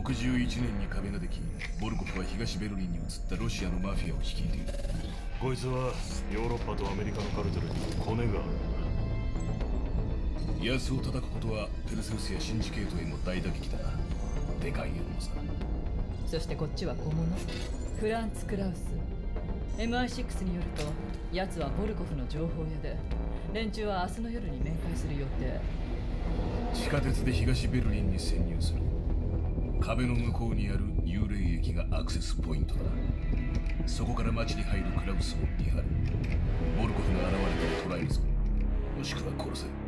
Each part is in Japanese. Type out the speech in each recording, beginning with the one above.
61年に壁ができボルコフは東ベルリンに移ったロシアのマフィアを率いている。こいつはヨーロッパとアメリカのカルテルにコネがある。奴を叩くことはペルセウスやシンジケートへの大打撃だでかいやつさそしてこっちは小物フ。ランツ・クラウス。MI6 によると奴はボルコフの情報屋で。連中は明日の夜に面会する予定。地下鉄で東ベルリンに潜入する壁の向こうにある幽霊駅がアクセスポイントだ。そこから街に入るクラブスを見張る。ボルコフが現れたら捕らえるぞ。もしくは殺せ。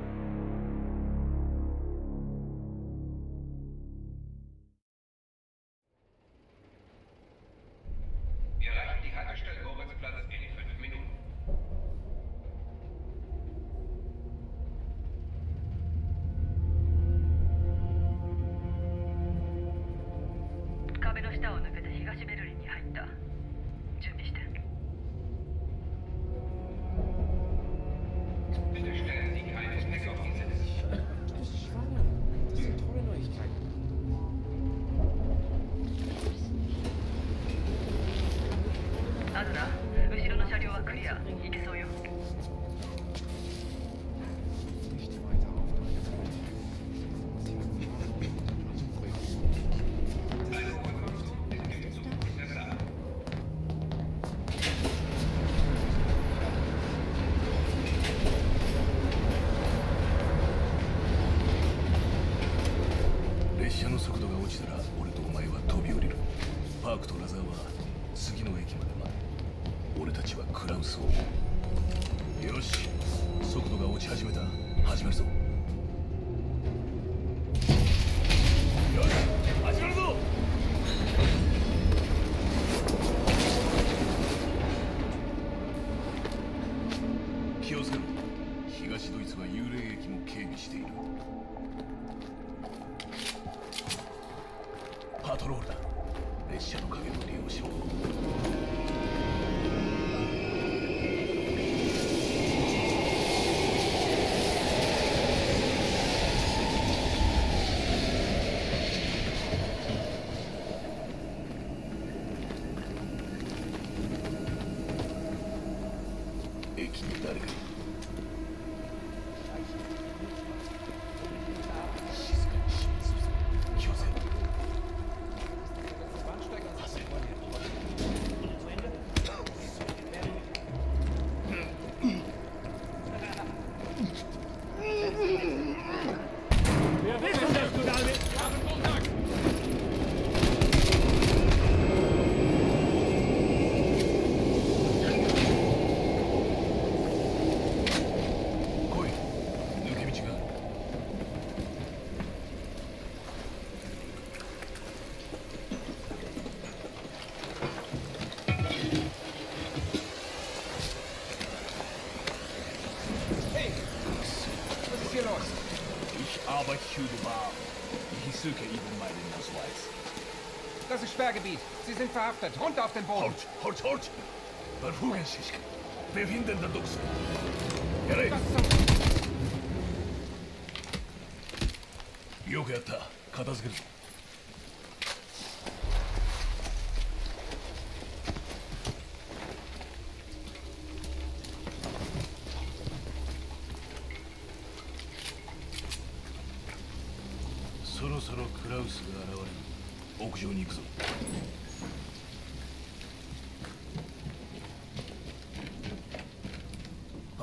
アドラ ist hier los? Ich arbeite für die Bar. Ich suche eben meinen Ausweis. Das ist Sperrgebiet. Sie sind verhaftet. Runter auf den Boden. Halt, halt, halt! Verfugen sich. Befinden der Dux. Ja, Was zum...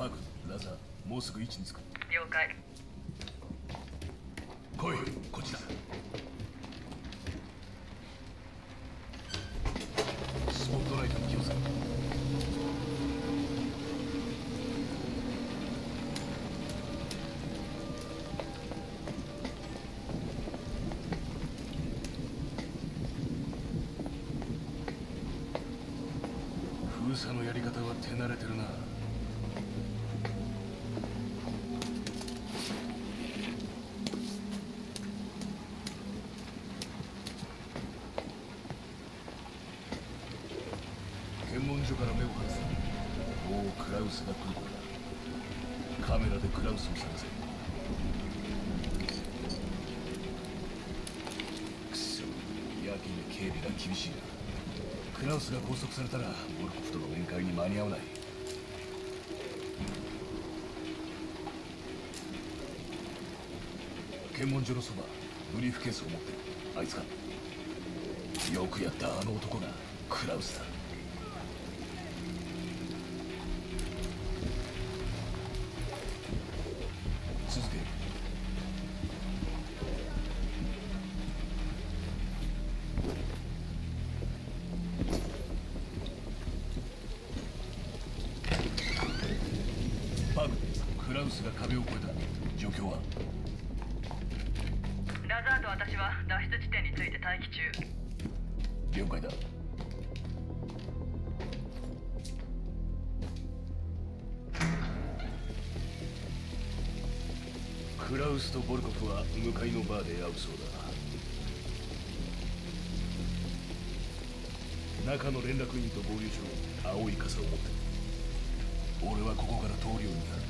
パーク、ラザー、もうすぐ位置につく。了解来い、こっちだ。スポットライトに気をつけろ。封鎖のやり方は手慣れてるな。検問所から目を離すもうクラウスが来る頃だカメラでクラウスを探せくそやけに警備が厳しいなクラウスが拘束されたらボルコフとの面会に間に合わない検問所のそばブリーフケースを持ってるあいつか。よくやったあの男がクラウスだ。壁を越えた状況は？ラザーと私は脱出地点について待機中。了解だ。クラウスとボルコフは向かいのバーで会うそうだ。中の連絡員と合流しろ。青い傘を持って。る俺はここから通るようになる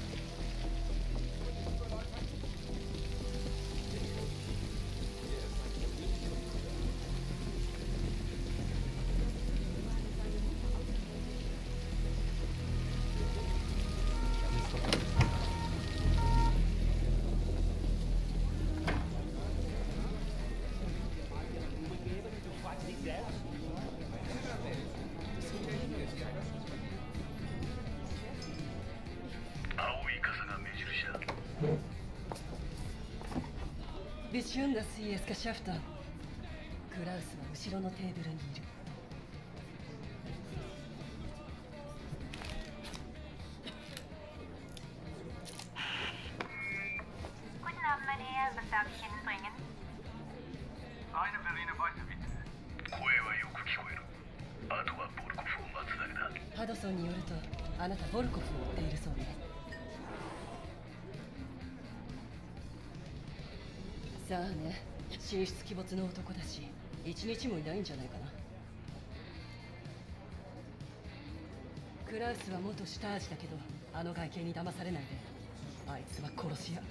ビシュンダスイエスカシャフタークラウスは後ろのテーブルにいる Guten Abend, mein Herr. Was darf ich Ihnen bringen? Eine Berliner Weiße bitte. 声はよく聞こえるあとはボルコフを待つだけだハドソンによるとあなたボルコフを追っているそうねさあね。神出鬼没の男だし一日もいないんじゃないかな。クラウスは元シュタージだけどあの外見に騙されないで。あいつは殺し屋。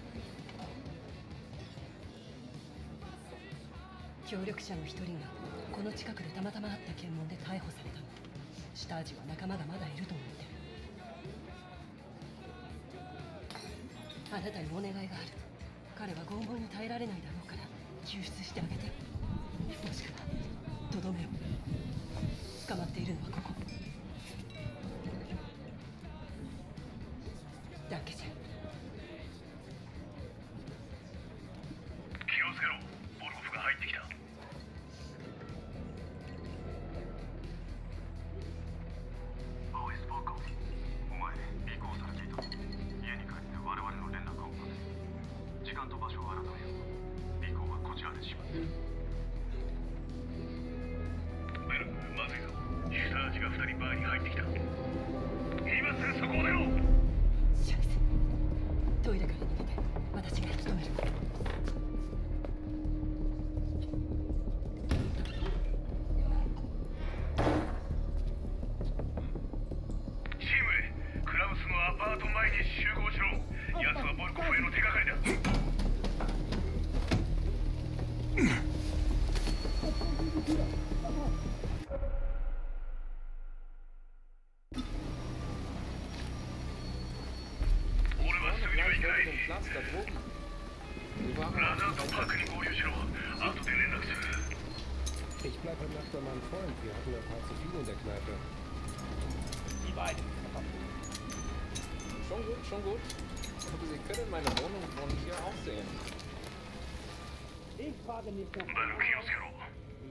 協力者の一人がこの近くでたまたま会った検問で逮捕されたの。シュタージは仲間がまだいると思ってる。あなたにお願いがある。彼は拷問に耐えられないだろうから救出してあげて。もしくはとどめを。捕まっているのはここ。ージが2人バーに入ってきた。今すぐそこを出ろ。シャイストイレから逃げて私が引き止める。Ich bleibe heute Nacht bei meinem Freund. Wir hatten ein paar zu viel in der Kneipe. Die beiden. Schon gut, schon gut. Aber Sie können meine Wohnung von hier aus sehen. ベル気をつけろ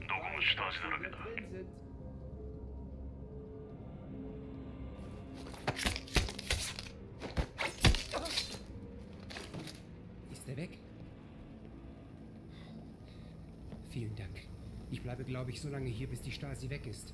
どこも下味だらけだ Bleibe, glaube ich, so lange hier, bis die Stasi weg ist.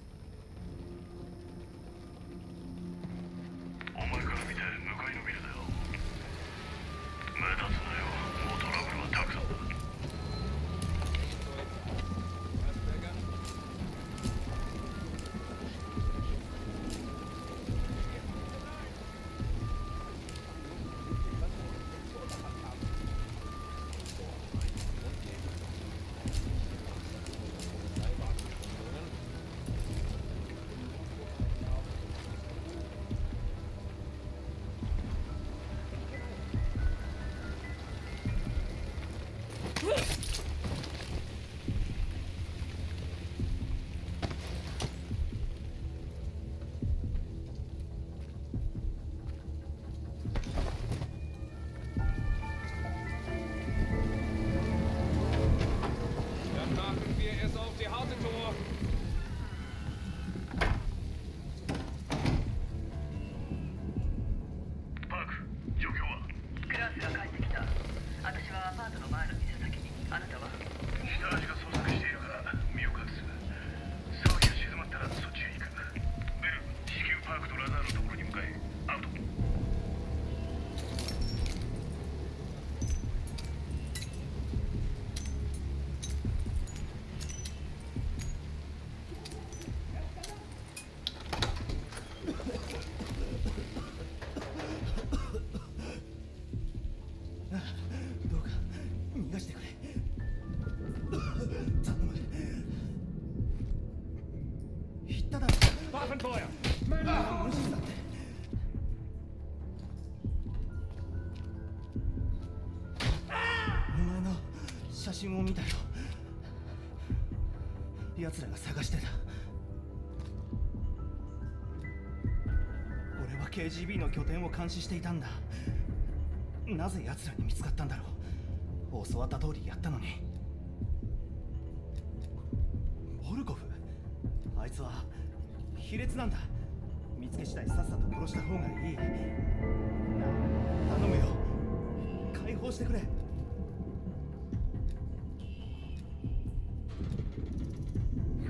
お前の写真を見たよ。奴らが探してた。俺は KGB の拠点を監視していたんだ。なぜ奴らに見つかったんだろう。教わった通りやったのに。ボルコフ？あいつは卑劣なんだ。見つけ次第さっさと殺した方がいい。な頼むよ。解放してくれ。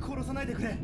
殺さないでくれ。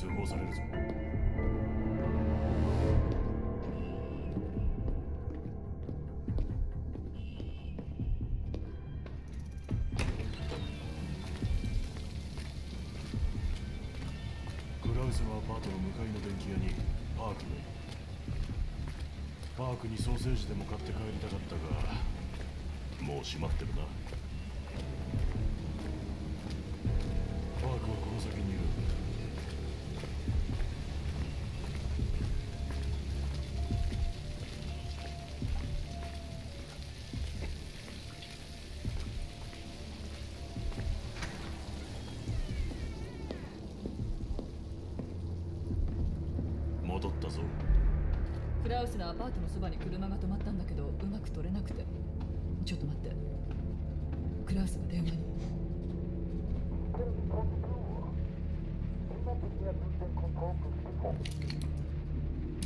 通報されるぞ。クラウスのアパートの向かいの電気屋にパークがいるパークにソーセージでも買って帰りたかったがもう閉まってるな。クラウスのアパートのそばに車が止まったんだけどうまく取れなくて。ちょっと待って。クラウスが電話に。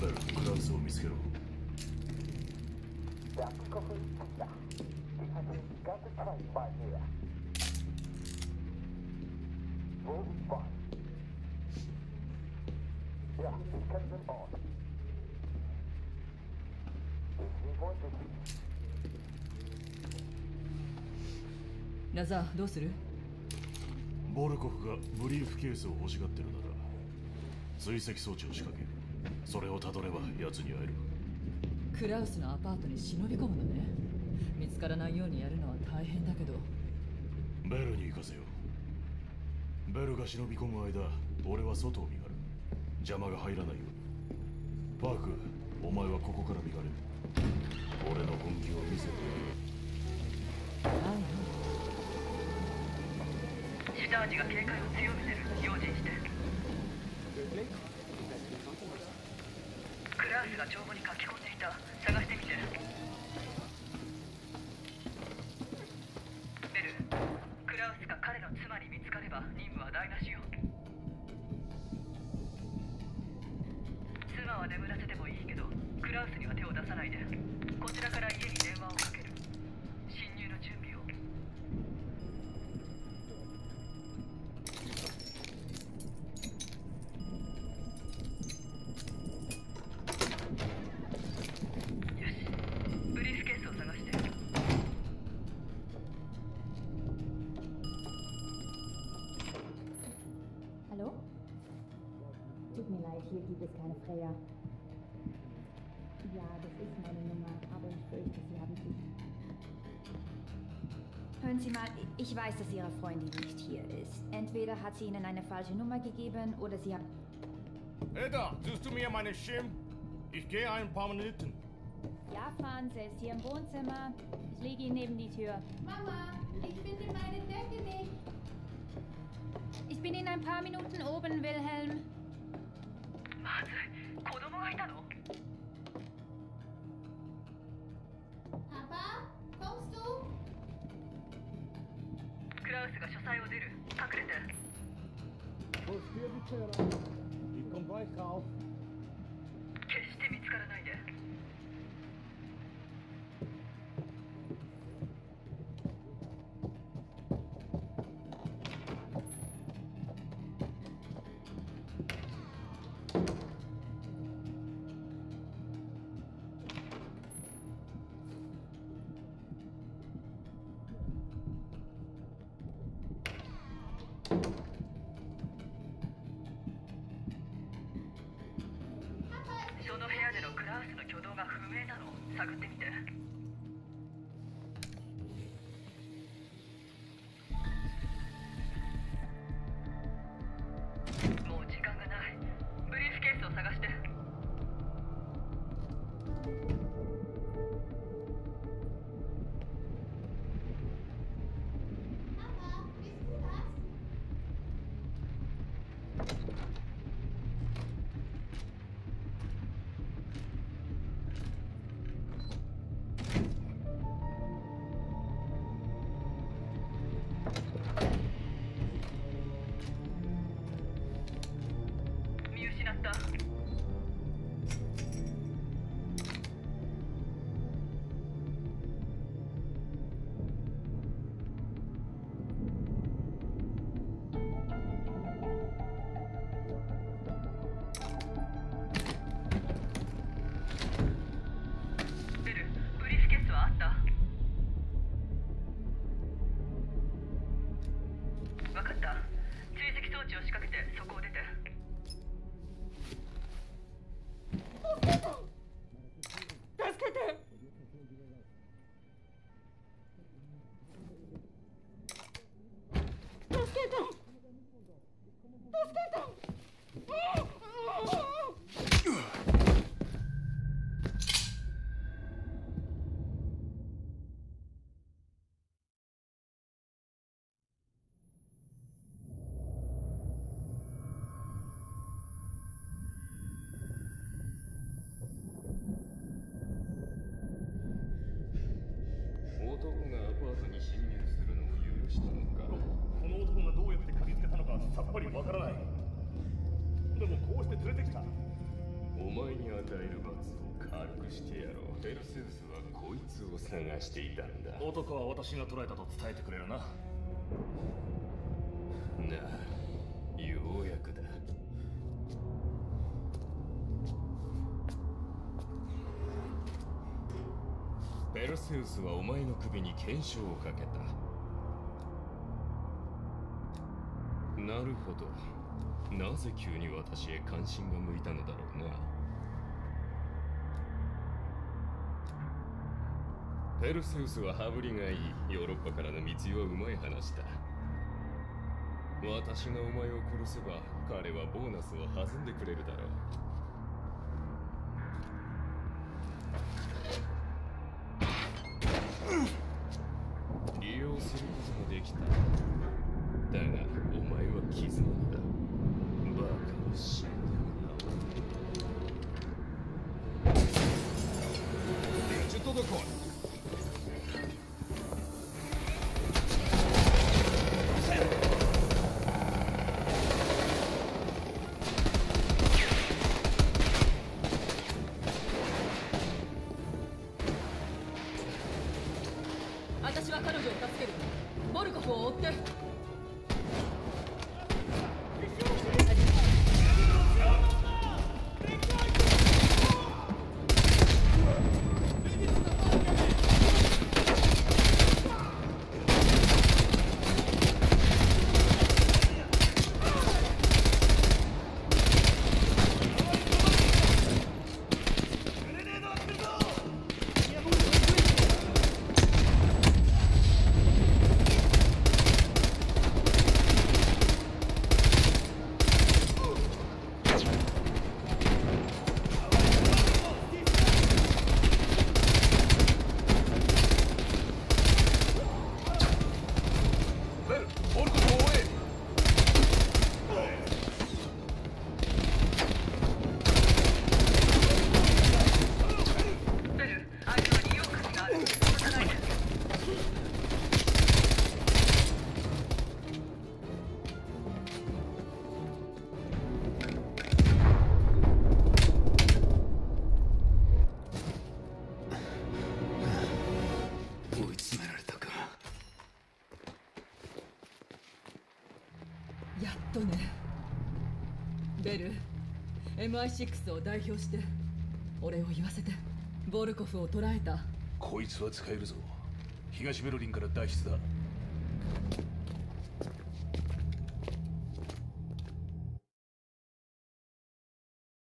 ベルクラウスを見つけろラザーどうする？ボルコフがブリーフケースを欲しがってるなら追跡装置を仕掛けるそれをたどれば奴に会える。クラウスのアパートに忍び込むのね。見つからないようにやるのは大変だけど。ベルに行かせよう。ベルが忍び込む間俺は外を見張る。邪魔が入らないように。パークお前はここから見張れ俺の本気を見せてやるはい下味が警戒を強めてる用心して。クラウスが帳簿に書き込んでいた。探してみて。ベルクラウスが彼の妻に見つかれば任務は台無しよ妻は眠らせてもいいけどクラウスには手を出さないで hier gibt es keine Freya. Ja, das ist meine Nummer, aber ich fürchte, Sie haben sich. Hören Sie mal, ich weiß, dass Ihre Freundin nicht hier ist. Entweder hat sie Ihnen eine falsche Nummer gegeben oder Sie haben. Edda, suchst du mir meine Schirm? Ich gehe ein paar Minuten. Ja, Franz, er ist hier im Wohnzimmer. Ich lege ihn neben die Tür. Mama, ich finde meine Decke nicht. Ich bin in ein paar Minuten oben, Wilhelm. まずい子供がいたの du? クラウスが書斎を出る隠れて Wo ist hier die Tür? Ich komm gleich raus. 決して見つからないで男は私が捕らえたと伝えてくれるな。なあようやくだ。ペルセウスはお前の首に懸賞をかけた。なるほど。なぜ急に私へ関心が向いたのだろうな。ペルセウスは羽振りがいい。ヨーロッパからの密輸はうまい話だ。私がお前を殺せば彼はボーナスを弾んでくれるだろう。MI6 を代表して俺を言わせてボルコフを捕らえた。こいつは使えるぞ。東ベルリンから脱出だ。